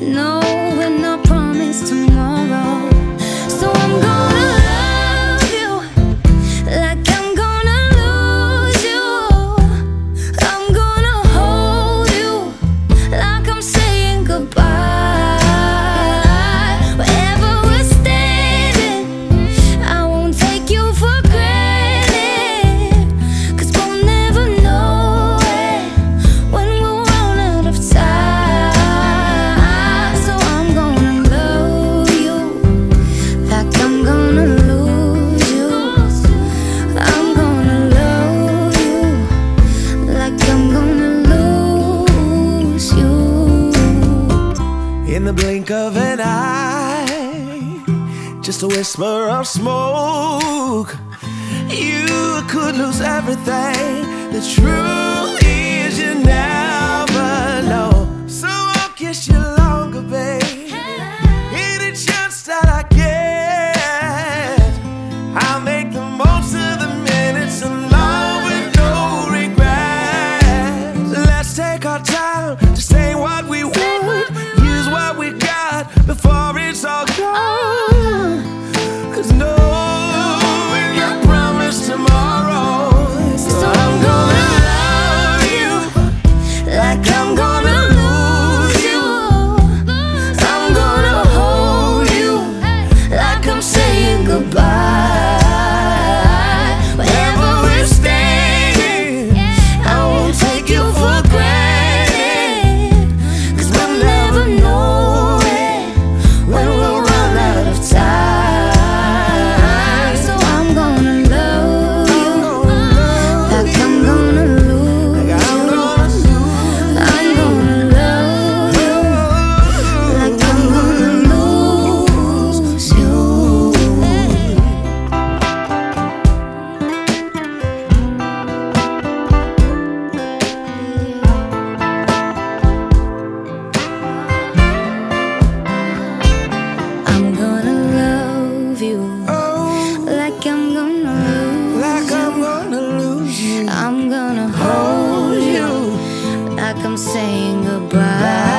No, we're not promised to in the blink of an eye, just a whisper of smoke. You could lose everything. The truth. Goodbye. about.